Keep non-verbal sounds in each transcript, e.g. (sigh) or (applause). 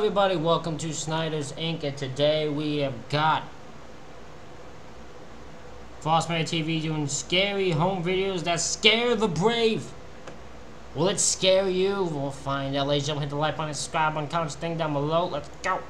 Everybody, welcome to Snyder's Inc. And today we have got Frostmare TV doing scary home videos that scare the brave. Will it scare you? We'll find out. Ladies and gentlemen, hit the like button, subscribe button, comment thing down below. Let's go.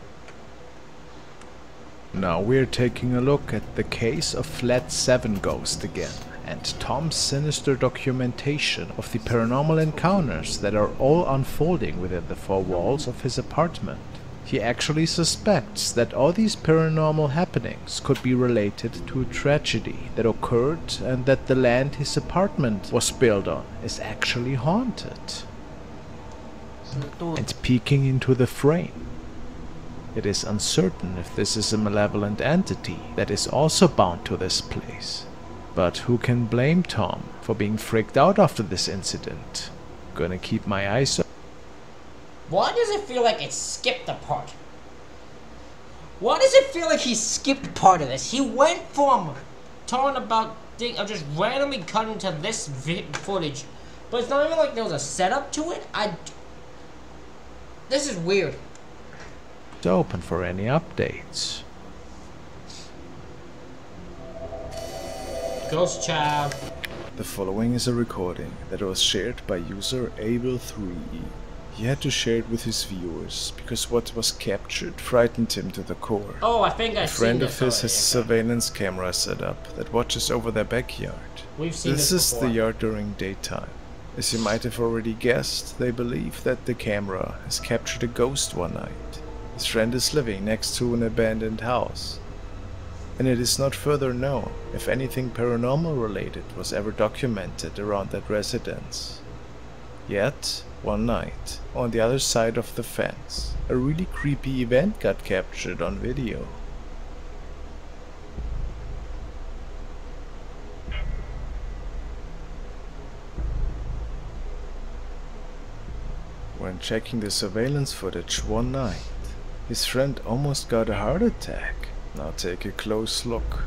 Now we're taking a look at the case of Flat 7 Ghost again, and Tom's sinister documentation of the paranormal encounters that are all unfolding within the four walls of his apartment. He actually suspects that all these paranormal happenings could be related to a tragedy that occurred and that the land his apartment was built on is actually haunted. And peeking into the frame, it is uncertain if this is a malevolent entity that is also bound to this place. But who can blame Tom for being freaked out after this incident? Gonna keep my eyes open. Why does it feel like it skipped a part? Why does it feel like he skipped part of this? He went from talking about thing of just randomly cutting to this footage, but it's not even like there was a setup to it. I. This is weird. It's open for any updates. Ghost Child. The following is a recording that was shared by user Abel3E. He had to share it with his viewers because what was captured frightened him to the core. Oh, I think I've A friend of his has a surveillance camera set up that watches over their backyard. We've seen This this, is the yard during daytime. As you might have already guessed, they believe that the camera has captured a ghost one night. His friend is living next to an abandoned house. And it is not further known if anything paranormal related was ever documented around that residence. Yet, one night, on the other side of the fence, a really creepy event got captured on video. When checking the surveillance footage one night, his friend almost got a heart attack. Now take a close look.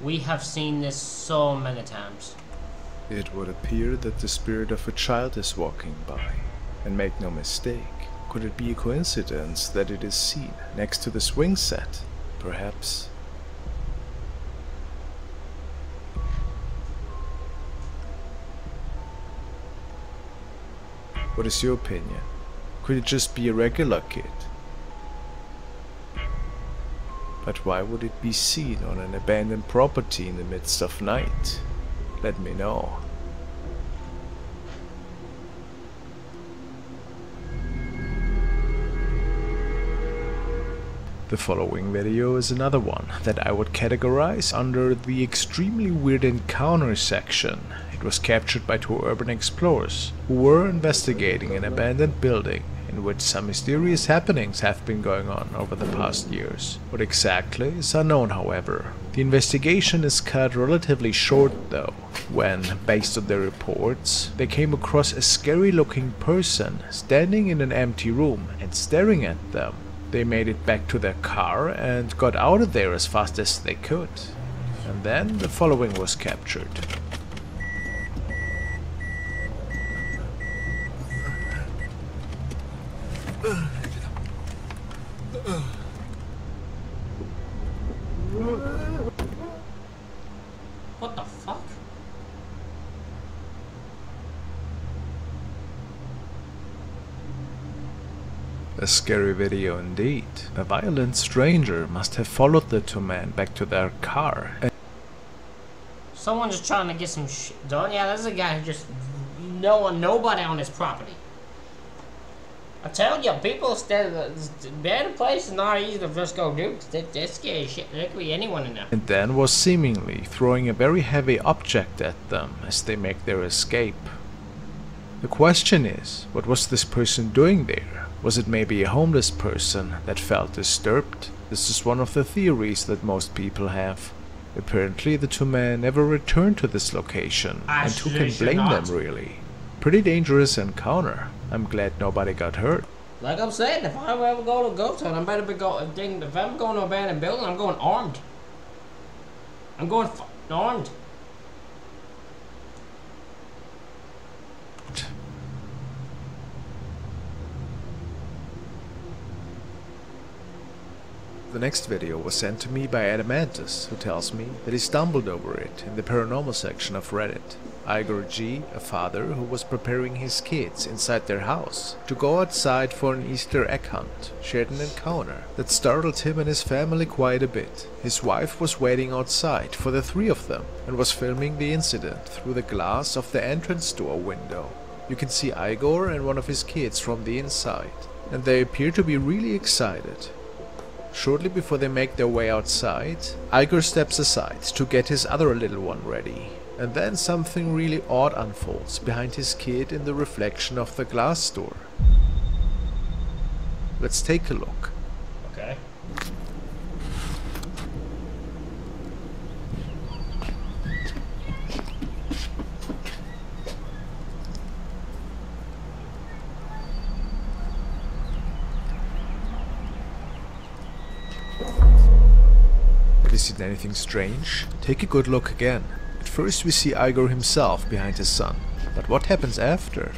We have seen this so many times. It would appear that the spirit of a child is walking by. And make no mistake, could it be a coincidence that it is seen next to the swing set? Perhaps. What is your opinion? Could it just be a regular kid? But why would it be seen on an abandoned property in the midst of night? Let me know. The following video is another one that I would categorize under the extremely weird encounters section. It was captured by two urban explorers who were investigating an abandoned building in which some mysterious happenings have been going on over the past years. What exactly is unknown however. The investigation is cut relatively short though, when, based on their reports, they came across a scary looking person standing in an empty room and staring at them. They made it back to their car and got out of there as fast as they could. And then the following was captured. What the fuck? A scary video indeed. A violent stranger must have followed the two men back to their car Someone's just trying to get some shit done. Yeah, this is a guy who just no one, nobody on his property. I tell you, people stay uh, better place is not easy to just go do. That, that's scary shit. There could be anyone in there. and then was seemingly throwing a very heavy object at them as they make their escape. The question is, what was this person doing there? Was it maybe a homeless person that felt disturbed? This is one of the theories that most people have. Apparently the two men never returned to this location, and who can blame them really? Pretty dangerous encounter. I'm glad nobody got hurt. Like I'm saying, if I ever go to a Ghost Hunt, I better be going. If I'm going to an abandoned building, I'm going armed. I'm going armed. (laughs) The next video was sent to me by Adamantis, who tells me that he stumbled over it in the paranormal section of Reddit. Igor G, a father who was preparing his kids inside their house to go outside for an Easter egg hunt, shared an encounter that startled him and his family quite a bit. His wife was waiting outside for the three of them and was filming the incident through the glass of the entrance door window. You can see Igor and one of his kids from the inside, and they appear to be really excited. Shortly before they make their way outside, Igor steps aside to get his other little one ready. And then something really odd unfolds behind his kid in the reflection of the glass door. Let's take a look. Okay. Have anything strange? Take a good look again. At first we see Igor himself behind his son. But what happens after?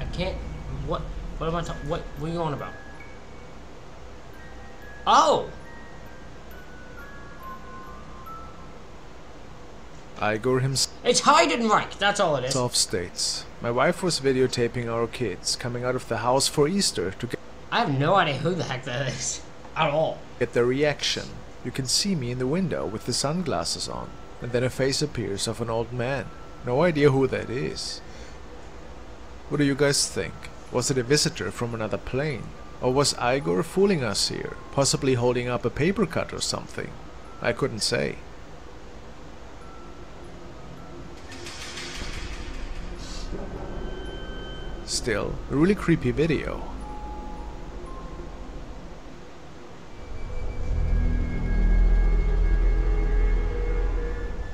I can't. What? What am I talking? What? What are you on about? Oh! Igor himself It's Heidenreich. That's all it is. states, My wife was videotaping our kids coming out of the house for Easter to get I have no idea who the heck that is at all. get their reaction. You can see me in the window with the sunglasses on, and then a face appears of an old man. No idea who that is. What do you guys think? Was it a visitor from another plane? Or was Igor fooling us here, possibly holding up a paper cut or something? I couldn't say. Still, a really creepy video.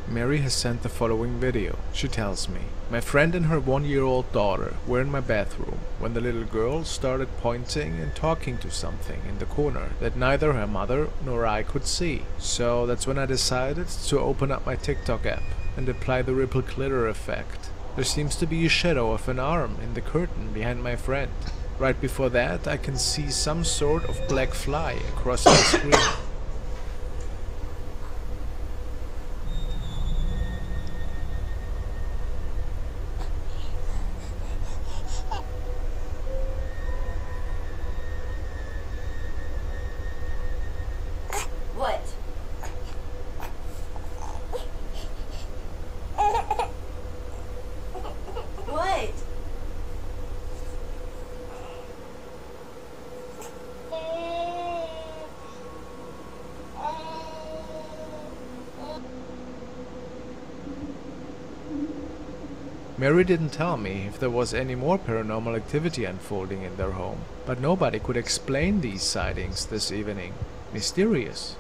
Mary has sent the following video. She tells me, My friend and her one-year-old daughter were in my bathroom when the little girl started pointing and talking to something in the corner that neither her mother nor I could see. So that's when I decided to open up my TikTok app and apply the ripple glitter effect. There seems to be a shadow of an arm in the curtain behind my friend. Right before that I can see some sort of black fly across the screen. What? What? Mary didn't tell me if there was any more paranormal activity unfolding in their home, but nobody could explain these sightings this evening. Mysterious.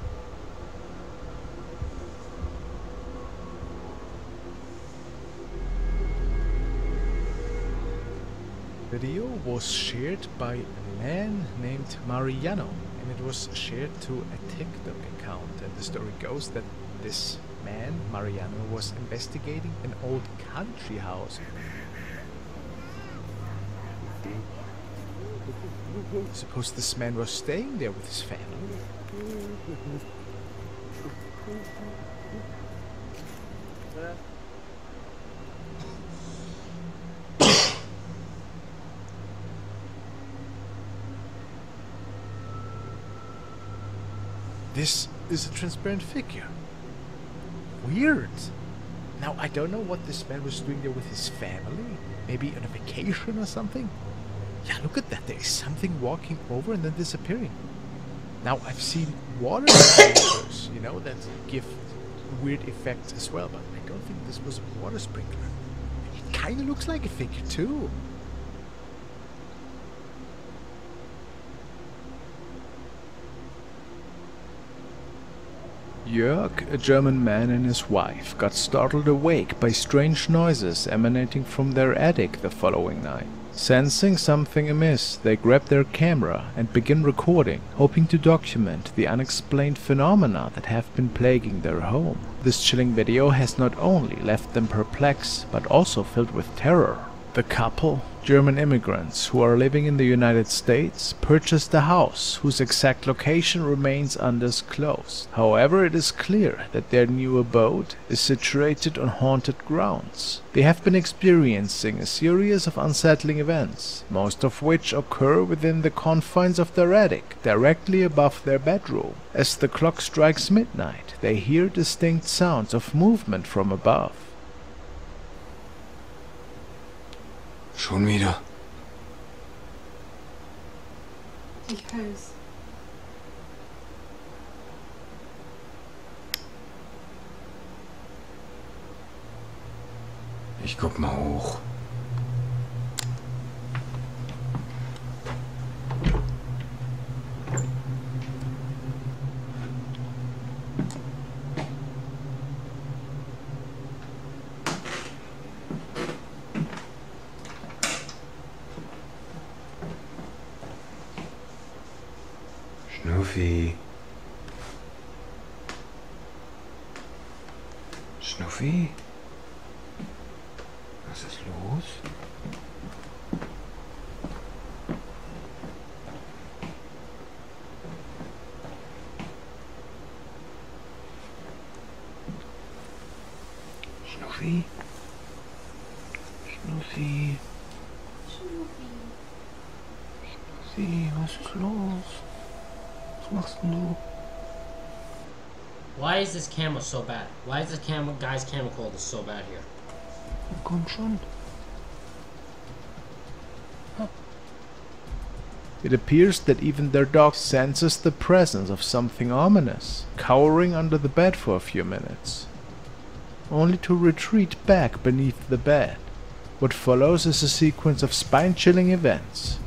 Video was shared by a man named Mariano and it was shared to a TikTok account and the story goes that this man, Mariano, was investigating an old country house. Suppose this man was staying there with his family. This is a transparent figure. Weird. Now, I don't know what this man was doing there with his family. Maybe on a vacation or something. Yeah, look at that. There is something walking over and then disappearing. Now, I've seen water sprinklers, you know, that give weird effects as well, but I don't think this was a water sprinkler. It kind of looks like a figure, too. Jörg, a German man and his wife, got startled awake by strange noises emanating from their attic the following night. Sensing something amiss, they grab their camera and begin recording, hoping to document the unexplained phenomena that have been plaguing their home. This chilling video has not only left them perplexed, but also filled with terror. The couple, German immigrants who are living in the United States, purchased a house whose exact location remains undisclosed. However, it is clear that their new abode is situated on haunted grounds. They have been experiencing a series of unsettling events, most of which occur within the confines of their attic, directly above their bedroom. As the clock strikes midnight, they hear distinct sounds of movement from above. Schon wieder. Ich höre Ich guck mal hoch. Schnuffi. Schnuffi? Was ist los? This camera so bad? Why is this camera guy's camera quality so bad here? Komm schon. It appears that even their dog senses the presence of something ominous, cowering under the bed for a few minutes, only to retreat back beneath the bed. What follows is a sequence of spine-chilling events.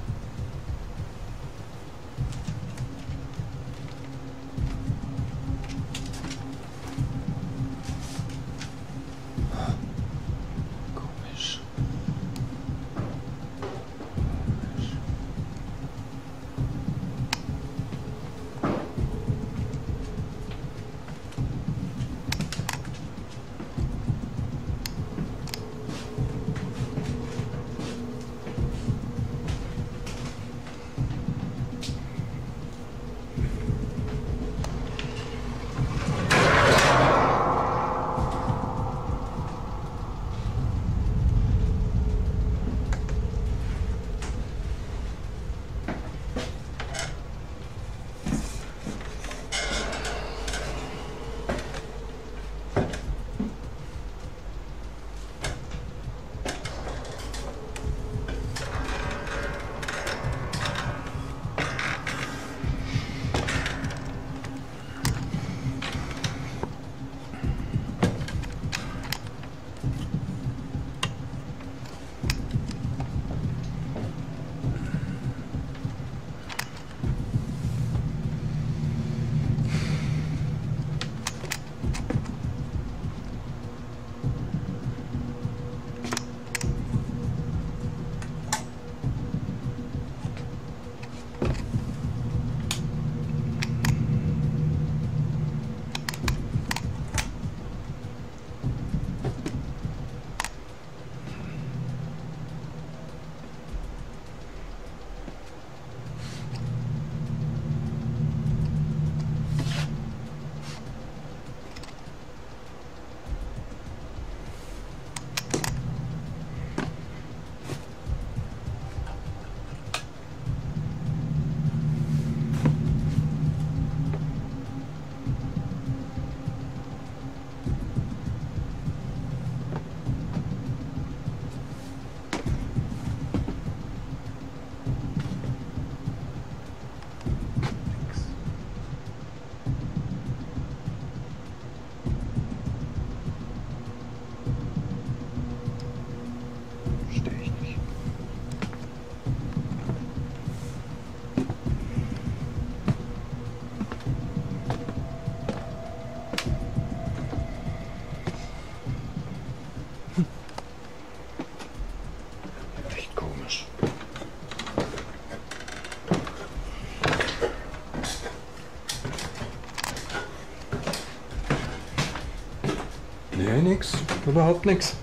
nichts, überhaupt nichts.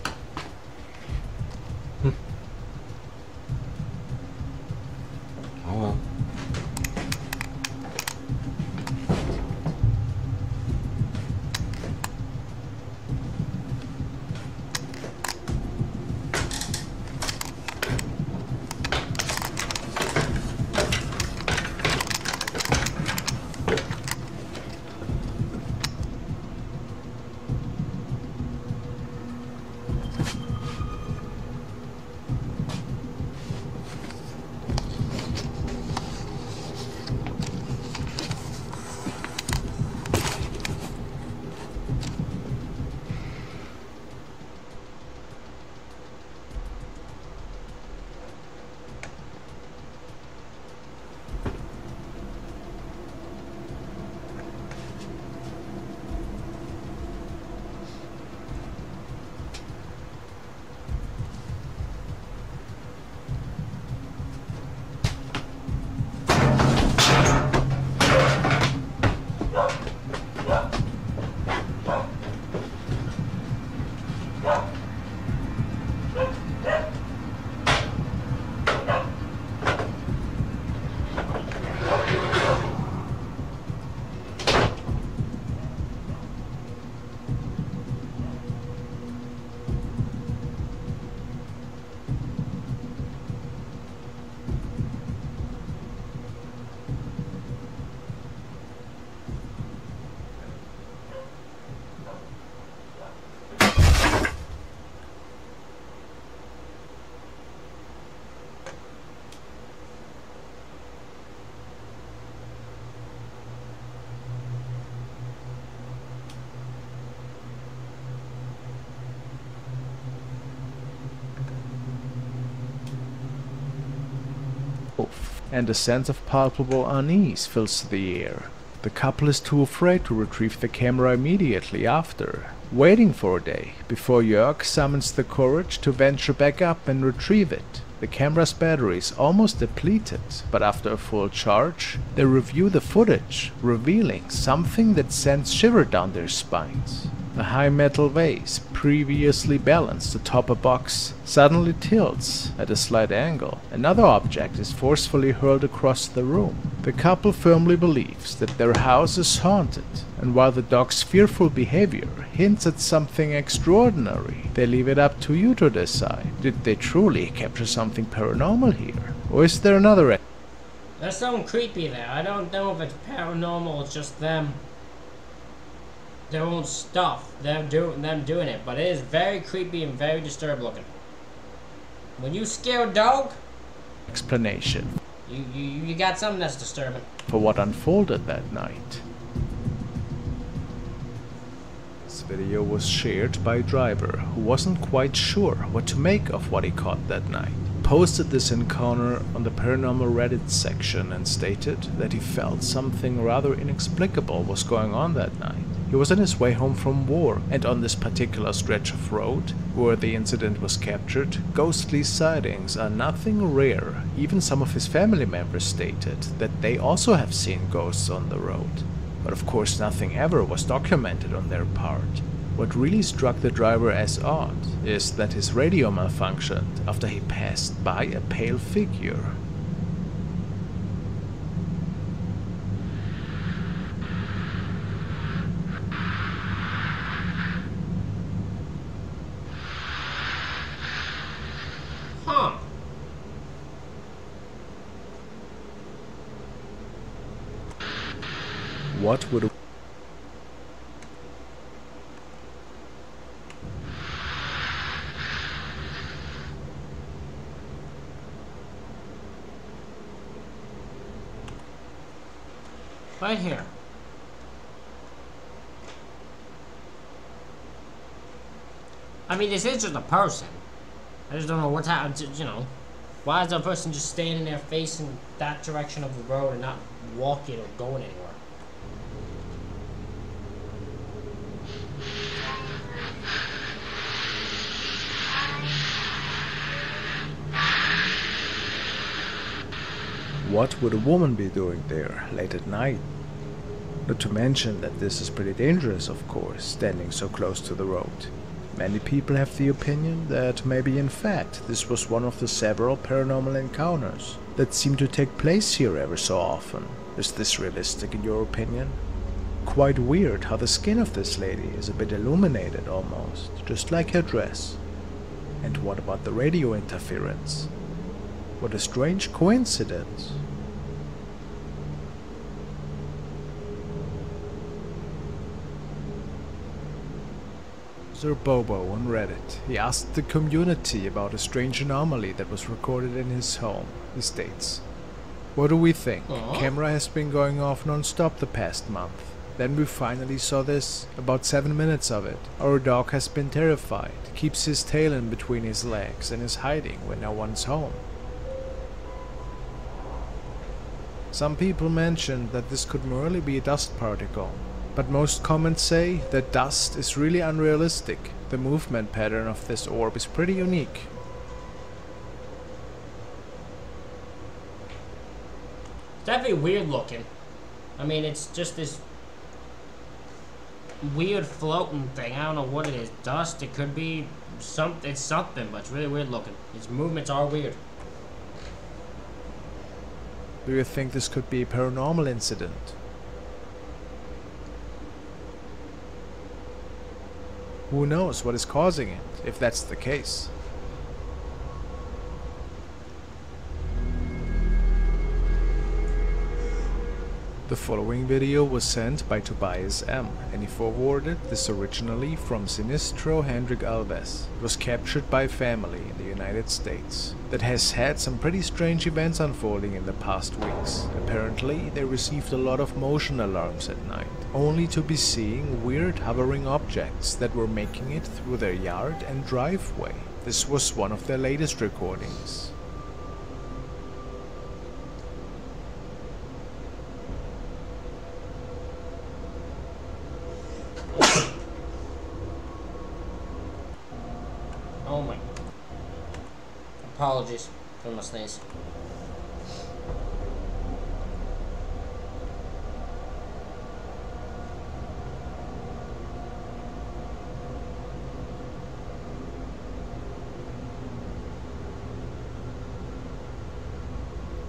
And a sense of palpable unease fills the air. The couple is too afraid to retrieve the camera immediately after, waiting for a day before Jörg summons the courage to venture back up and retrieve it. The camera's battery is almost depleted, but after a full charge, they review the footage, revealing something that sends shiver down their spines. A high metal vase, previously balanced atop a box, suddenly tilts at a slight angle. Another object is forcefully hurled across the room. The couple firmly believes that their house is haunted, and while the dog's fearful behavior hints at something extraordinary, they leave it up to you to decide. Did they truly capture something paranormal here? Or is there another There's something creepy there. I don't know if it's paranormal, it's just them. Their own stuff. Them doing them doing it. But it is very creepy and very disturbed looking. When you scare a dog, explanation you, you, you got something that's disturbing. for what unfolded that night? This video was shared by a driver who wasn't quite sure what to make of what he caught that night. Posted this encounter on the paranormal Reddit section and stated that he felt something rather inexplicable was going on that night. He was on his way home from war, and on this particular stretch of road, where the incident was captured, ghostly sightings are nothing rare. Even some of his family members stated that they also have seen ghosts on the road. But of course nothing ever was documented on their part. What really struck the driver as odd is that his radio malfunctioned after he passed by a pale figure. Huh. What would a Right here. I mean, this is just a person. I just don't know what's happening, you know. Why is that person just standing there facing that direction of the road and not walking or going anywhere? What would a woman be doing there late at night? Not to mention that this is pretty dangerous, of course, standing so close to the road. Many people have the opinion that maybe in fact this was one of the several paranormal encounters that seem to take place here ever so often. Is this realistic in your opinion? Quite weird how the skin of this lady is a bit illuminated almost, just like her dress. And what about the radio interference? What a strange coincidence. Sir Bobo on Reddit. He asked the community about a strange anomaly that was recorded in his home. He states, What do we think? Aw. Camera has been going off non-stop the past month. Then we finally saw this, about 7 minutes of it. Our dog has been terrified, keeps his tail in between his legs and is hiding when no one's home. Some people mentioned that this could merely be a dust particle, but most comments say that dust is really unrealistic. The movement pattern of this orb is pretty unique. It's definitely weird looking. I mean, it's just this weird floating thing. I don't know what it is. Dust. It could be something. It's something, but it's really weird looking. Its movements are weird. Do you think this could be a paranormal incident? Who knows what is causing it, if that's the case? The following video was sent by Tobias M, and he forwarded this originally from Sinistro Hendrik Alves. It was captured by family in the United States that has had some pretty strange events unfolding in the past weeks. Apparently, they received a lot of motion alarms at night, only to be seeing weird hovering objects that were making it through their yard and driveway. This was one of their latest recordings. Oh my. Apologies for my sneeze.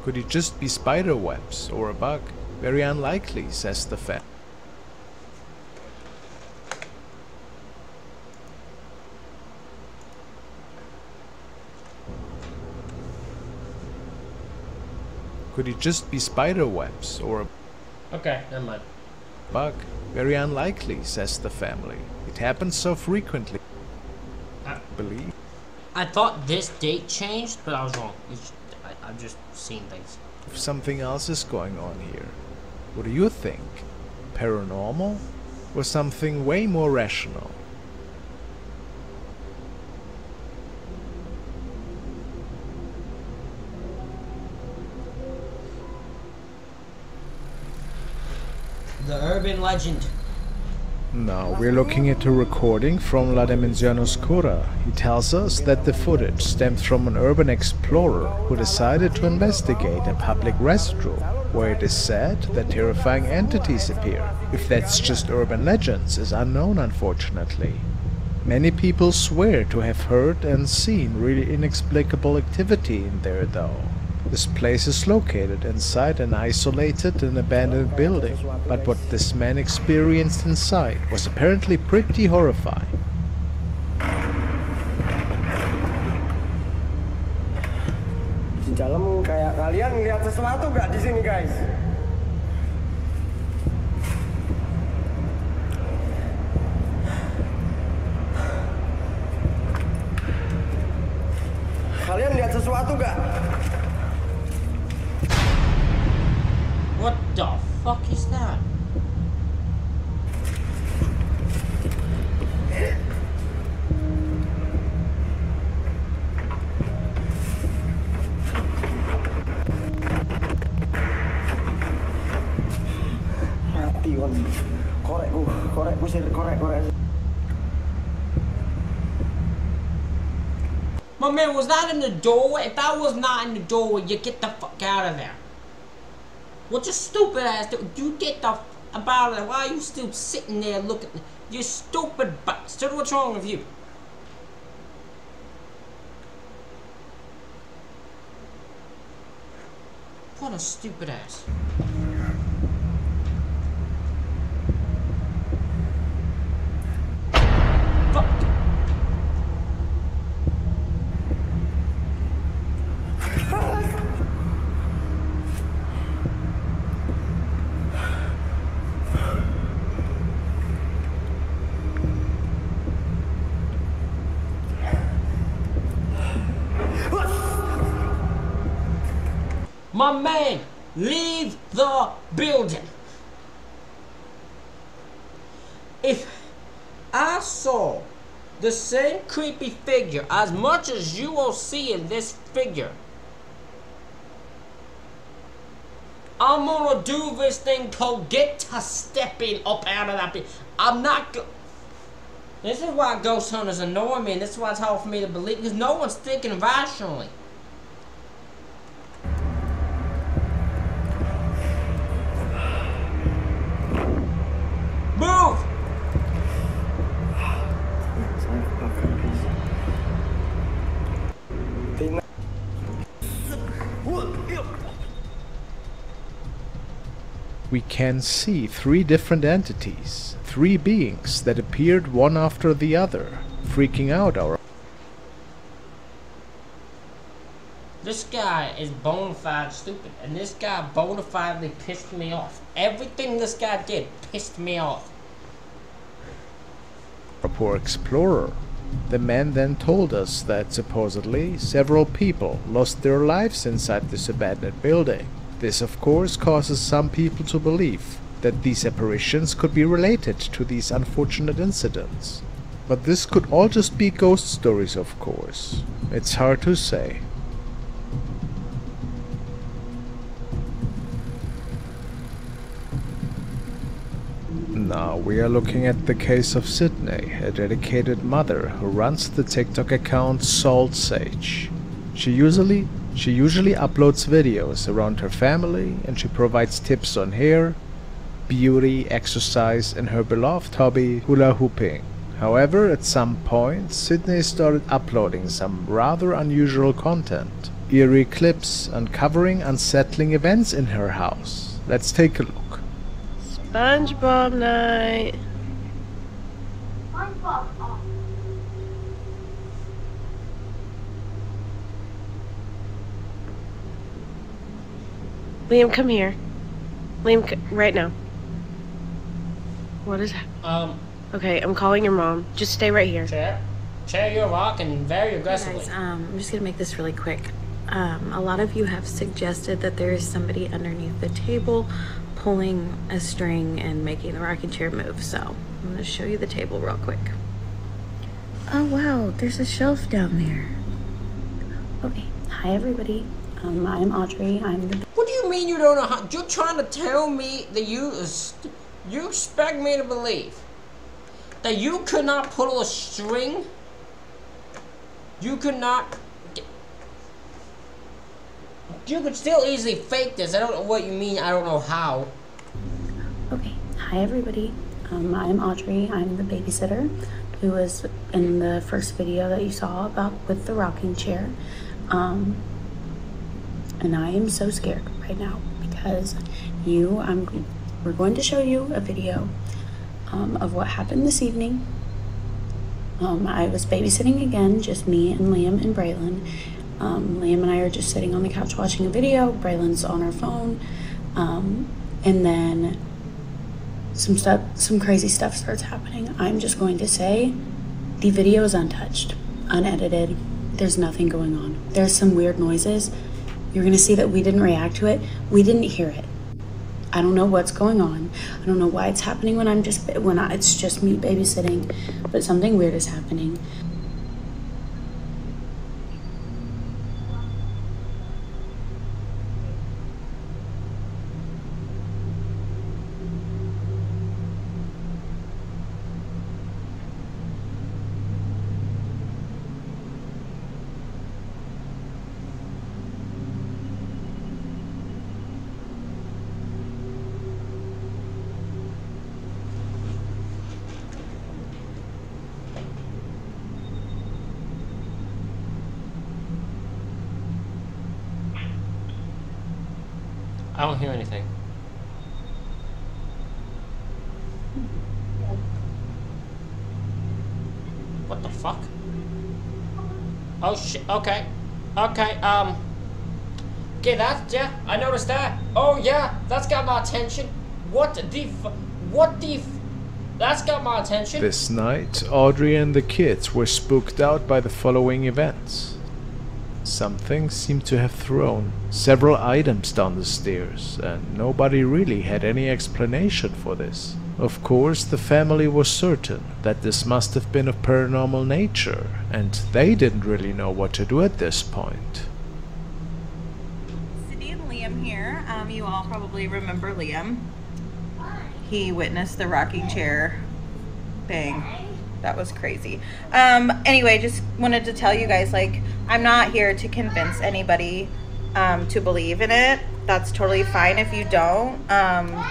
Could it just be spider webs or a bug? Very unlikely, says the fan. Could it just be spider webs or a Okay, never mind. bug? Very unlikely, says the family. It happens so frequently. I Believe. I thought this date changed, but I was wrong. It's, I, I've just seen things. if something else is going on here. What do you think? Paranormal? Or something way more rational? The urban legend. Now we're looking at a recording from La Dimensione Oscura. He tells us that the footage stems from an urban explorer who decided to investigate a public restroom where it is said that terrifying entities appear. If that's just urban legends is unknown unfortunately. Many people swear to have heard and seen really inexplicable activity in there though. This place is located inside an isolated and abandoned building, but what this man experienced inside was apparently pretty horrifying. Kalian ngeliat sesuatu nggak di sini guys? Kalian lihat sesuatu? Fuck is that? Mati kon. Korekku, uh, korekku sir, korek, korek. My man, was that in the doorway? If that was not in the doorway, you get the fuck out of there. What you stupid ass do? You get the about it? Why are you still sitting there looking? You stupid bastard. What's wrong with you? What a stupid ass. Fuck. My man, leave the building. If I saw the same creepy figure as much as you will see in this figure, I'm gonna do this thing called get to stepping up out of that. I'm not. Go- this is why ghost hunters annoy me, and this is why it's hard for me to believe because no one's thinking rationally. We can see three different entities, three beings that appeared one after the other, freaking out our This guy is bona fide stupid, and this guy bona fidely pissed me off. Everything this guy did pissed me off. A poor explorer. The man then told us that supposedly several people lost their lives inside this abandoned building. This of course causes some people to believe that these apparitions could be related to these unfortunate incidents. But this could all just be ghost stories of course. It's hard to say. Now we are looking at the case of Sydney, a dedicated mother who runs the TikTok account Salt Sage. She usually she usually uploads videos around her family and she provides tips on hair, beauty, exercise and her beloved hobby hula hooping. However, at some point, Sydney started uploading some rather unusual content. Eerie clips uncovering unsettling events in her house. Let's take a look. SpongeBob night. Liam, come here. Liam, c- right now. What is hap- Um, Okay, I'm calling your mom. Just stay right here. chair, chair, you're rocking very aggressively. guys, um, I'm just gonna make this really quick. Um, a lot of you have suggested that there is somebody underneath the table pulling a string and making the rocking chair move. So I'm gonna show you the table real quick. Oh wow, there's a shelf down there. Okay, hi everybody. Um, I'm Audrey. I'm the What do you mean you don't know how? You're trying to tell me that you you expect me to believe that you could not pull a string? You could not. You could still easily fake this. I don't know what you mean. I don't know how. Okay, hi everybody. Um, I'm Audrey. I'm the babysitter who was in the first video that you saw about with the rocking chair. Um, and I am so scared right now because you, I'm, we're going to show you a video um, of what happened this evening. Um, I was babysitting again, just me and Liam and Braylon. Um, Liam and I are just sitting on the couch watching a video. Braylon's on her phone. Um, and then some stuff, some crazy stuff starts happening. I'm just going to say the video is untouched, unedited. There's nothing going on. There's some weird noises. You're going to see that we didn't react to it. We didn't hear it. I don't know what's going on. I don't know why it's happening when I'm just when I, it's just me babysitting, but something weird is happening. What the fuck? Oh shit, okay. Okay, um... Okay, that, yeah, I noticed that. Oh yeah, that's got my attention. What the f- What the f- That's got my attention. This night, Audrey and the kids were spooked out by the following events. Something seemed to have thrown several items down the stairs, and nobody really had any explanation for this. Of course, the family was certain that this must have been of paranormal nature, and they didn't really know what to do at this point. Cindy and Liam here. Um, you all probably remember Liam. He witnessed the rocking chair thing. That was crazy. Um, anyway, just wanted to tell you guys, like, I'm not here to convince anybody um, to believe in it. That's totally fine if you don't. Um,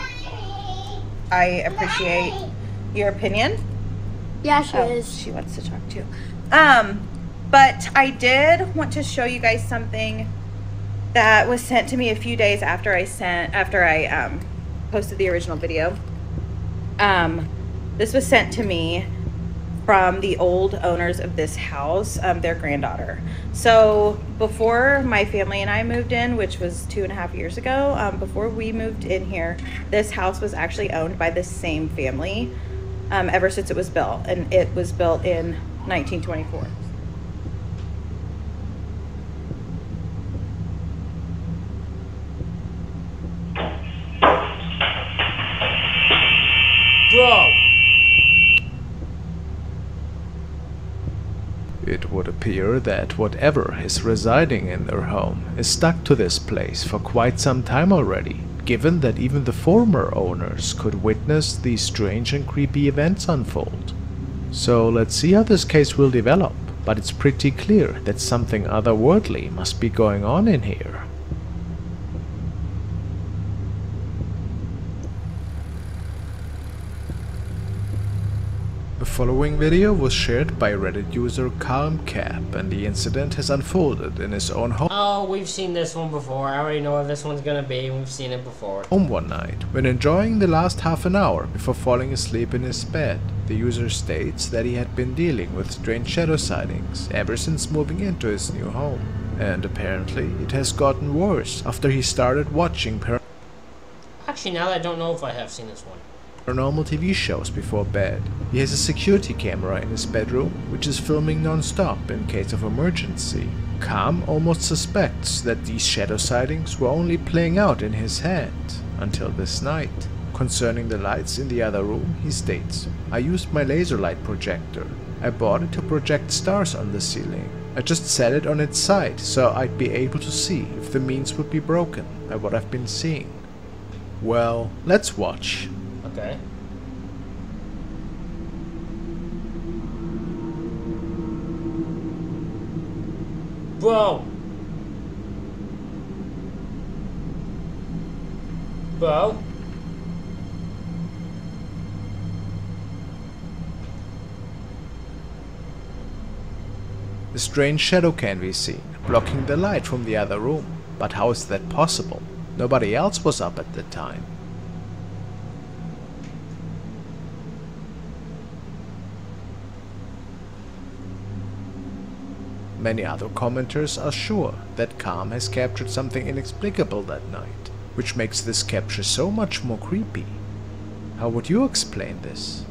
I appreciate your opinion. Yeah, she Oh, is. She wants to talk too. Um, but I did want to show you guys something that was sent to me a few days after I sent after I um, posted the original video. Um, this was sent to me from the old owners of this house, um, their granddaughter. So before my family and I moved in, which was two and a half years ago, um, before we moved in here, this house was actually owned by the same family um, ever since it was built, and it was built in 1924. Bro! It would appear that whatever is residing in their home is stuck to this place for quite some time already, given that even the former owners could witness these strange and creepy events unfold. So let's see how this case will develop, but it's pretty clear that something otherworldly must be going on in here. Following video was shared by Reddit user CalmCap and the incident has unfolded in his own home. Oh, we've seen this one before. I already know what this one's gonna be. We've seen it before. home one night. When enjoying the last half an hour before falling asleep in his bed, the user states that he had been dealing with strange shadow sightings ever since moving into his new home. And apparently, it has gotten worse after he started watching Actually, now that I don't know if I have seen this one. Paranormal TV shows before bed. He has a security camera in his bedroom, which is filming non-stop in case of emergency. Kam almost suspects that these shadow sightings were only playing out in his head until this night. Concerning the lights in the other room, he states, I used my laser light projector. I bought it to project stars on the ceiling. I just set it on its side so I'd be able to see if the means would be broken by what I've been seeing. Well, let's watch. Okay. Bro! Bro? A strange shadow can be seen, blocking the light from the other room. But how is that possible? Nobody else was up at the time. Many other commenters are sure that Calm has captured something inexplicable that night, which makes this capture so much more creepy. How would you explain this?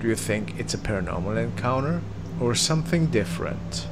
Do you think it's a paranormal encounter or something different?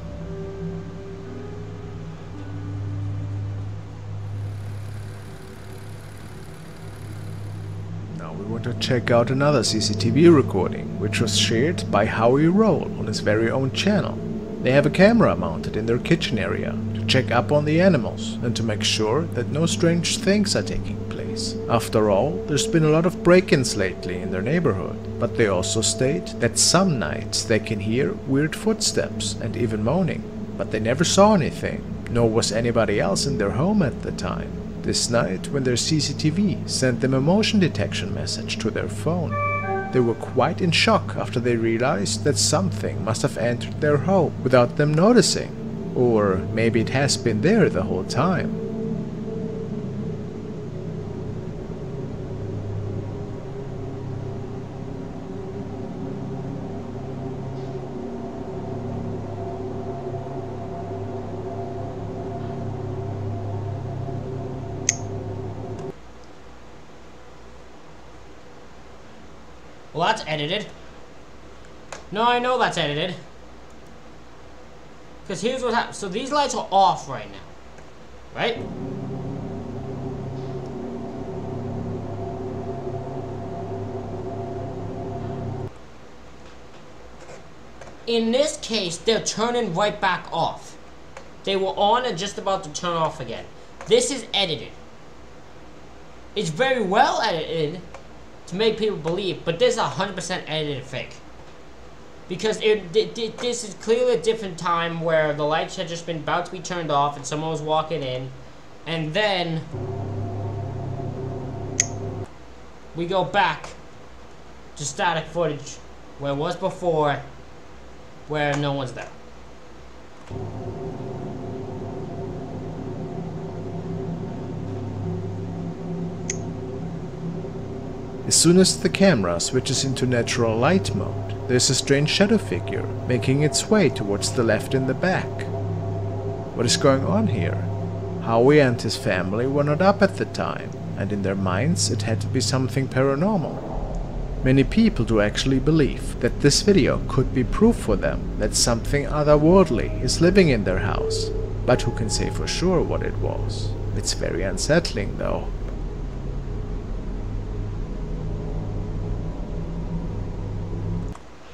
Now we want to check out another CCTV recording, which was shared by Howie Roll on his very own channel. They have a camera mounted in their kitchen area to check up on the animals and to make sure that no strange things are taking place. After all, there's been a lot of break-ins lately in their neighborhood, but they also state that some nights they can hear weird footsteps and even moaning, but they never saw anything, nor was anybody else in their home at the time. This night, when their CCTV sent them a motion detection message to their phone, they were quite in shock after they realized that something must have entered their home without them noticing. Or maybe it has been there the whole time. Edited. No, I know that's edited. Because here's what happens. So these lights are off right now. Right? In this case, they're turning right back off. They were on and just about to turn off again. This is edited. It's very well edited to make people believe, but this is 100% edited fake. Because it, it, this is clearly a different time where the lights had just been about to be turned off and someone was walking in. And then we go back to static footage where it was before where no one's there. As soon as the camera switches into natural light mode, there's a strange shadow figure making its way towards the left in the back. What is going on here? Howie and his family were not up at the time, and in their minds it had to be something paranormal. Many people do actually believe that this video could be proof for them that something otherworldly is living in their house, but who can say for sure what it was? It's very unsettling though.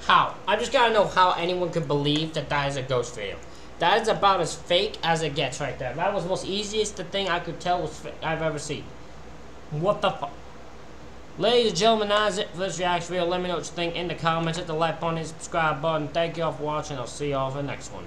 How? I just gotta know how anyone could believe that that is a ghost video. That is about as fake as it gets right there. That was the most easiest thing I could tell was I've ever seen. What the fuck? Ladies and gentlemen, that's it for this reaction video. Let me know what you think in the comments. Hit the like button, hit the subscribe button. Thank you all for watching. I'll see you all for the next one.